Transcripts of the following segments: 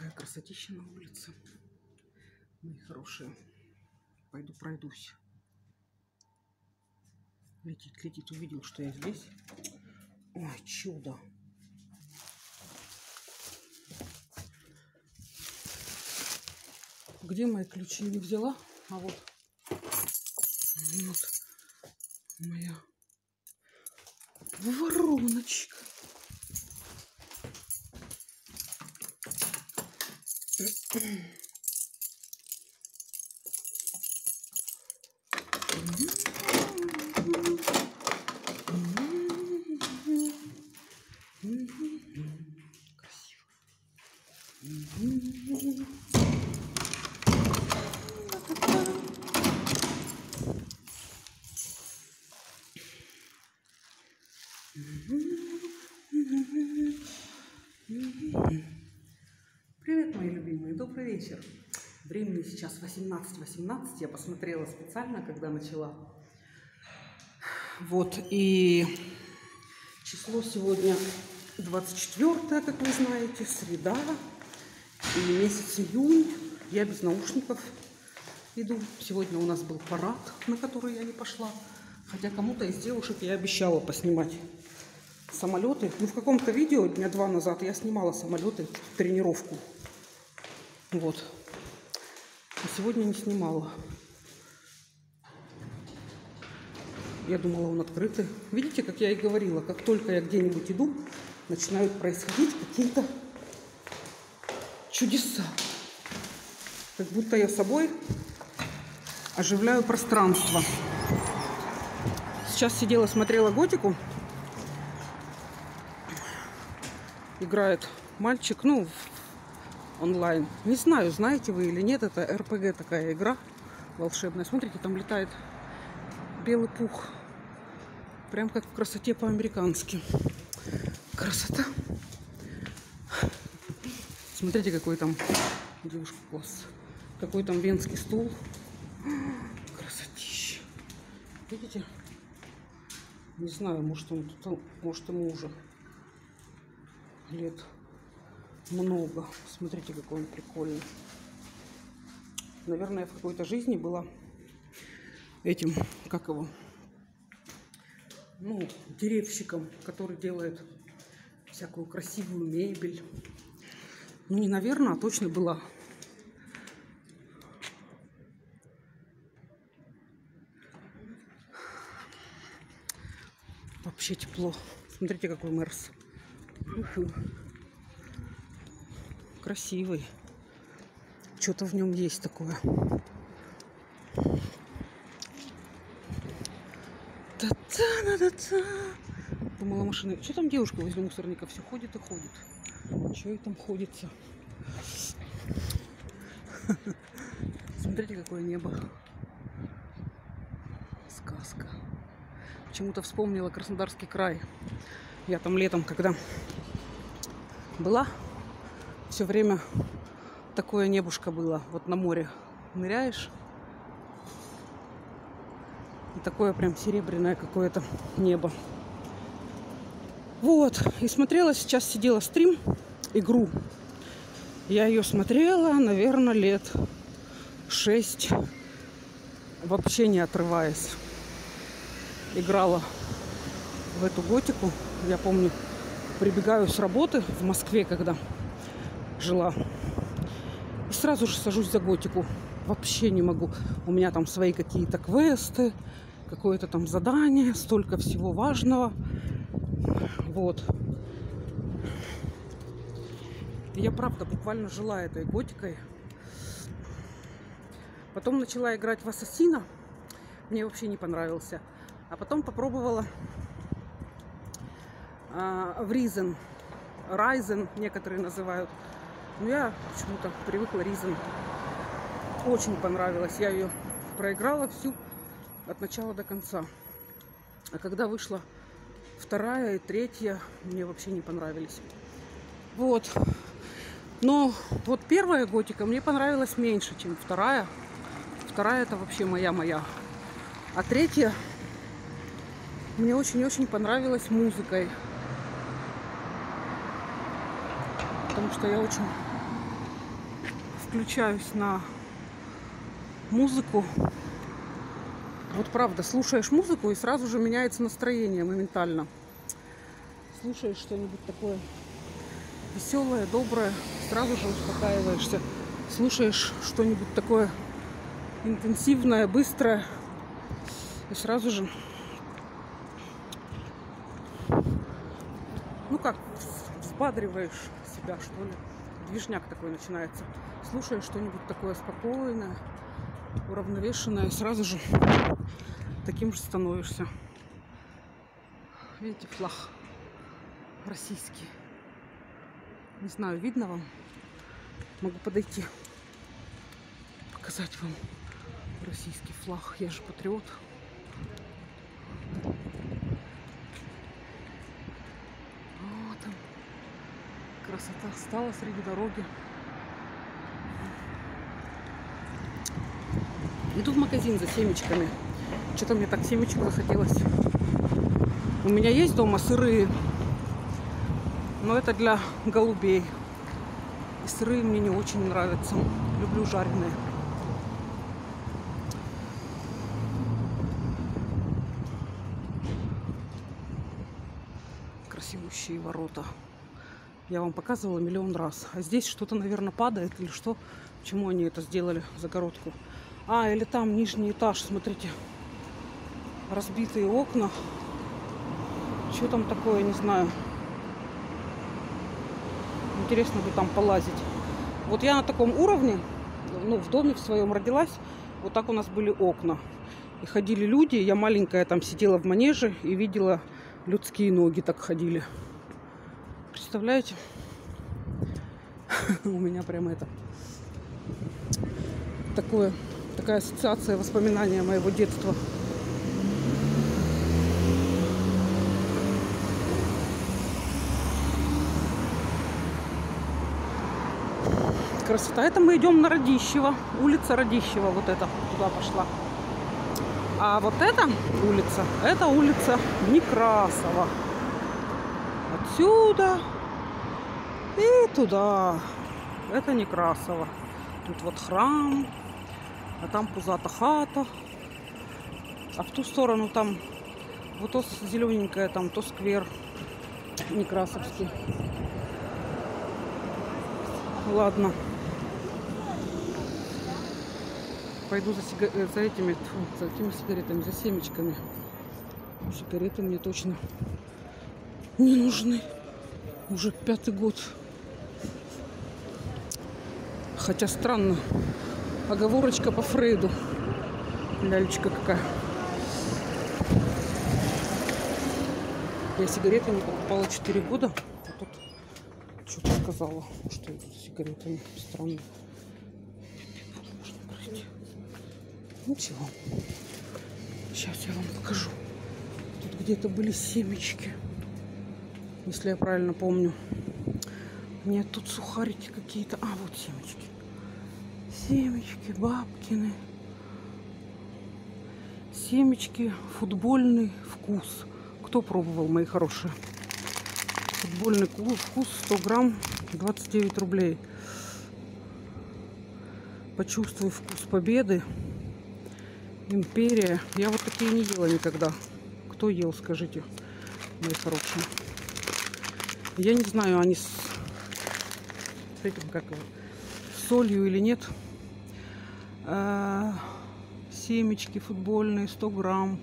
Какая красотища на улице. Мои хорошие. Пойду пройдусь. Летит, летит, увидел, что я здесь. Ой, чудо. Где мои ключи? Не взяла? А вот. Вот. Моя вороночка. Красиво. Добрый вечер. Времени сейчас 18.18, я посмотрела специально, когда начала. Вот, и число сегодня 24, как вы знаете, среда, и месяц июнь. Я без наушников иду. Сегодня у нас был парад, на который я не пошла. Хотя кому-то из девушек я обещала поснимать самолеты. Ну, в каком-то видео дня два назад я снимала самолеты, тренировку. Вот. А сегодня не снимала. Я думала, он открытый. Видите, как я и говорила, как только я где-нибудь иду, начинают происходить какие-то чудеса. Как будто я собой оживляю пространство. Сейчас сидела, смотрела готику. Играет мальчик, ну, онлайн. Не знаю, знаете вы или нет, это РПГ такая игра волшебная. Смотрите, там летает белый пух. Прям как в красоте по-американски. Красота. Смотрите, какой там девушка класс. Какой там венский стул. Красотища. Видите? Не знаю, может он тут, может ему уже лет много. Смотрите, какой он прикольный. Наверное, в какой-то жизни была этим, как его, ну, деревщиком, который делает всякую красивую мебель. Ну, не наверное, а точно была. Вообще тепло. Смотрите, какой Мерс. Уху. Красивый. Что-то в нем есть такое. Та-та-та-та-та. Думала, машина... Что там девушка возле мусорника? Все ходит и ходит. Что и там ходится? Смотрите, какое небо. Сказка. Почему-то вспомнила Краснодарский край. Я там летом, когда была, все время такое небушка было. Вот на море ныряешь. И такое прям серебряное какое-то небо. Вот. И смотрела, сейчас сидела стрим, игру. Я ее смотрела, наверное, лет шесть. Вообще не отрываясь. Играла в эту готику. Я помню, прибегаю с работы в Москве, когда жила. И сразу же сажусь за готику. Вообще не могу. У меня там свои какие-то квесты, какое-то там задание, столько всего важного. Вот. Я правда буквально жила этой готикой. Потом начала играть в Ассасина. Мне вообще не понравился. А потом попробовала а, в Ризен. Райзен некоторые называют. Но я почему-то привыкла Ризен. Очень понравилась. Я ее проиграла всю от начала до конца. А когда вышла вторая и третья, мне вообще не понравились. Вот. Но вот первая готика мне понравилась меньше, чем вторая. Вторая это вообще моя-моя. А третья мне очень-очень понравилась музыкой. Потому что я очень переключаюсь на музыку. Вот правда, слушаешь музыку и сразу же меняется настроение моментально. Слушаешь что-нибудь такое веселое, доброе, сразу же успокаиваешься. Слушаешь что-нибудь такое интенсивное, быстрое, и сразу же, ну как, взбадриваешь себя, что ли. Движняк такой начинается. Слушаешь что-нибудь такое спокойное, уравновешенное, сразу же таким же становишься. Видите, флаг российский. Не знаю, видно вам? Могу подойти, показать вам российский флаг. Я же патриот. Вот он. Красота стала среди дороги. Иду в магазин за семечками. Что-то мне так семечек захотелось. У меня есть дома сырые, но это для голубей. И сырые мне не очень нравятся. Люблю жареные. Красивущие ворота. Я вам показывала миллион раз. А здесь что-то, наверное, падает или что? Почему они это сделали, загородку? А, или там нижний этаж, смотрите. Разбитые окна. Что там такое, не знаю. Интересно бы там полазить. Вот я на таком уровне, ну, в доме в своем родилась. Вот так у нас были окна. И ходили люди. Я маленькая там сидела в манеже и видела людские ноги так ходили. Представляете? У меня прямо это такое, такая ассоциация, воспоминания моего детства. Красота. Это мы идем на Радищево. Улица Радищева. Вот это туда пошла. А вот эта улица, это улица Некрасова. Отсюда и туда. Это Некрасова. Тут вот храм, а там пузата хата. А в ту сторону там вот то зелененькое, там то сквер Некрасовский. Ладно. Пойду за, сига... Э, за этими, тьфу, за этими сигаретами, за семечками. Сигареты мне точно не нужны. Уже пятый год. Хотя странно. Оговорочка по Фрейду. Лялечка какая. Я сигареты не покупала 4 года. А тут что-то сказала, что это сигаретами странно. Ничего. Сейчас я вам покажу. Тут где-то были семечки. Если я правильно помню. Нет, тут сухарики какие-то. А, вот семечки. Семечки, бабкины. Семечки, футбольный вкус. Кто пробовал, мои хорошие? Футбольный вкус 100 грамм, 29 рублей. Почувствуй вкус победы. Империя. Я вот такие не ела никогда. Кто ел, скажите, мои хорошие. Я не знаю, они с, с этим, как его, солью или нет. А, семечки футбольные, 100 грамм.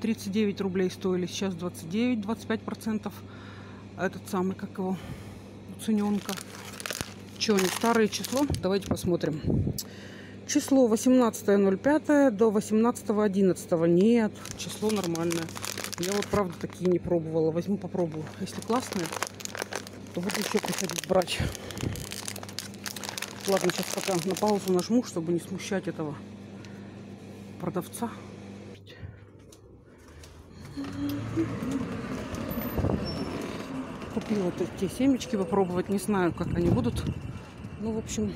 39 рублей стоили, сейчас 29, 25 процентов. Этот самый, как его, цененка. Что, они старое число? Давайте посмотрим. Число 18.05 до 18.11. Нет, число нормальное. Я вот правда такие не пробовала. Возьму, попробую. Если классные, то буду еще приходить брать. Ладно, сейчас пока на паузу нажму, чтобы не смущать этого продавца. Купила те семечки попробовать. Не знаю, как они будут. Ну, в общем,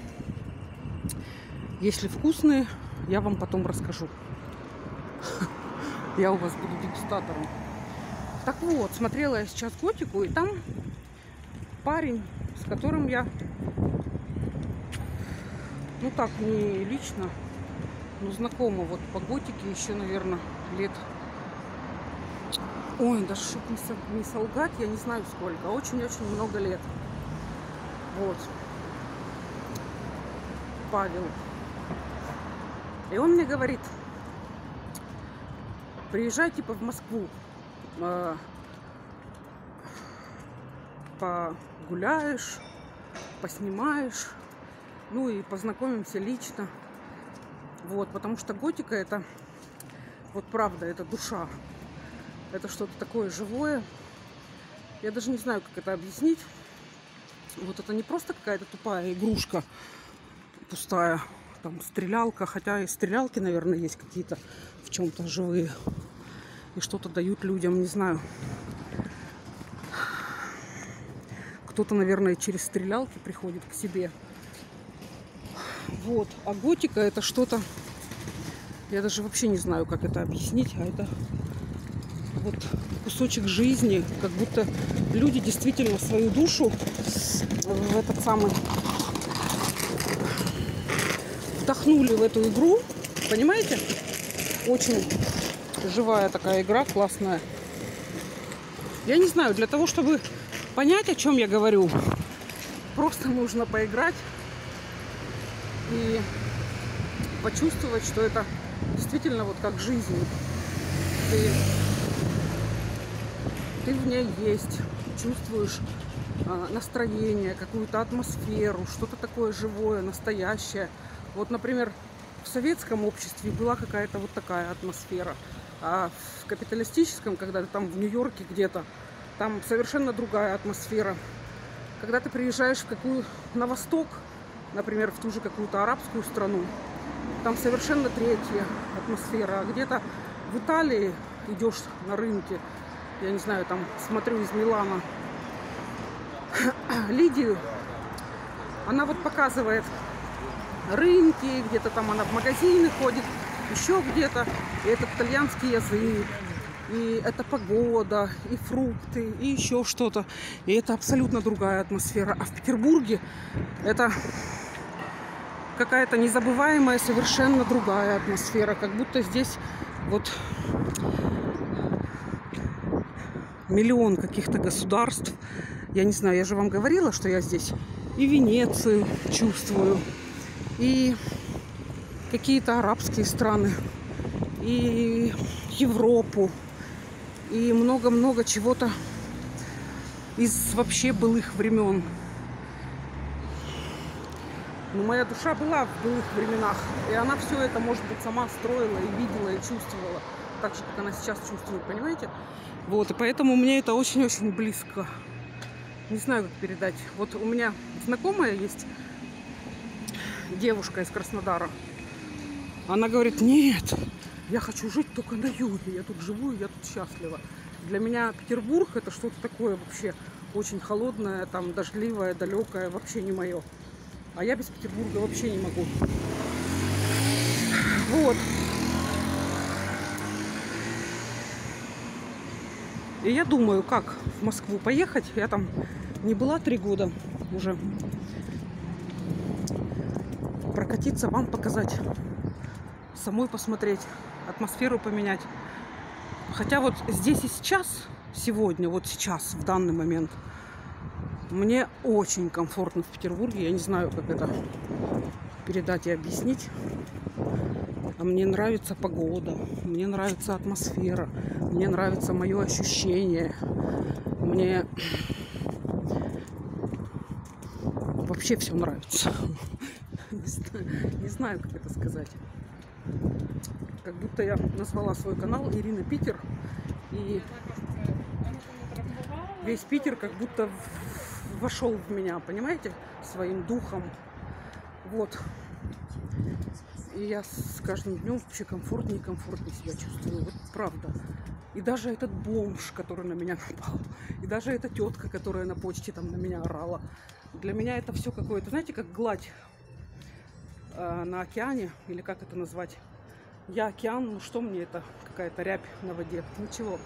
если вкусные, я вам потом расскажу. Я у вас буду дегустатором. Так вот, смотрела я сейчас котику, и там парень, с которым я Ну так, не лично, но знакомо. Вот по готике еще, наверное, лет... Ой, даже чтоб не, со- не солгать, я не знаю сколько. Очень-очень много лет. Вот. Павел. И он мне говорит, приезжай типа в Москву, э, погуляешь, поснимаешь, ну и познакомимся лично. Вот, потому что готика это, вот правда, это душа. Это что-то такое живое. Я даже не знаю, как это объяснить. Вот это не просто какая-то тупая игрушка пустая, там стрелялка, хотя и стрелялки, наверное, есть какие-то в чем-то живые и что-то дают людям, не знаю. Кто-то, наверное, через стрелялки приходит к себе. Вот. А готика это что-то, я даже вообще не знаю, как это объяснить, а это вот кусочек жизни, как будто люди действительно свою душу в этот самый вдохнули в эту игру, понимаете? Очень живая такая игра, классная. Я не знаю, для того, чтобы понять, о чем я говорю, просто нужно поиграть и почувствовать, что это действительно вот как жизнь. Ты, ты в ней есть, чувствуешь а, настроение, какую-то атмосферу, что-то такое живое, настоящее. Вот, например, в советском обществе была какая-то вот такая атмосфера, а в капиталистическом, когда ты там в Нью-Йорке где-то, там совершенно другая атмосфера. Когда ты приезжаешь в какую на восток, например, в ту же какую-то арабскую страну, там совершенно третья атмосфера. А где-то в Италии идешь на рынке, я не знаю, там смотрю из Милана Лидию, она вот показывает рынки, где-то там она в магазины ходит, еще где-то. И этот итальянский язык, и это погода, и фрукты, и еще что-то. И это абсолютно другая атмосфера. А в Петербурге это какая-то незабываемая, совершенно другая атмосфера. Как будто здесь вот миллион каких-то государств. Я не знаю, я же вам говорила, что я здесь и Венецию чувствую, и какие-то арабские страны, и Европу, и много-много чего-то из вообще былых времен. Но моя душа была в былых временах, и она все это, может быть, сама строила и видела, и чувствовала, так же, как она сейчас чувствует, понимаете? Вот, и поэтому мне это очень-очень близко. Не знаю, как передать. Вот у меня знакомая есть девушка из Краснодара. Она говорит, нет, я хочу жить только на юге. Я тут живу, я тут счастлива. Для меня Петербург это что-то такое вообще очень холодное, там дождливое, далекое, вообще не мое. А я без Петербурга вообще не могу. Вот. И я думаю, как в Москву поехать. Я там не была три года уже. Прокатиться, вам показать. Самой посмотреть. Атмосферу поменять. Хотя вот здесь и сейчас, сегодня, вот сейчас, в данный момент, мне очень комфортно в Петербурге. Я не знаю, как это передать и объяснить. А мне нравится погода, мне нравится атмосфера, мне нравится мое ощущение. Мне вообще все нравится. Не знаю, как это сказать. Как будто я назвала свой канал Ирина Питер. И весь Питер как будто вошел в меня, понимаете, своим духом. Вот. И я с каждым днем вообще комфортнее и комфортнее себя чувствую. Вот правда. И даже этот бомж, который на меня напал, и даже эта тетка, которая на почте там на меня орала. Для меня это все какое-то, знаете, как гладь э, на океане, или как это назвать? Я океан, ну что мне это? Какая-то рябь на воде. Ничего.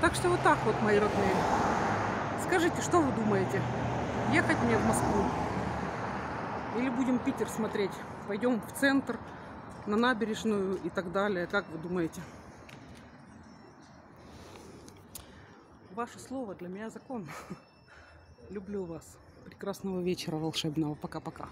Так что вот так вот, мои родные. Скажите, что вы думаете? ехать мне в Москву? Или будем Питер смотреть? Пойдем в центр, на набережную и так далее. Как вы думаете? Ваше слово для меня закон. Люблю вас. Прекрасного вечера волшебного. Пока-пока.